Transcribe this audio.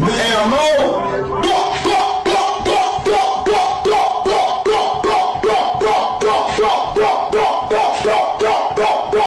the ammo.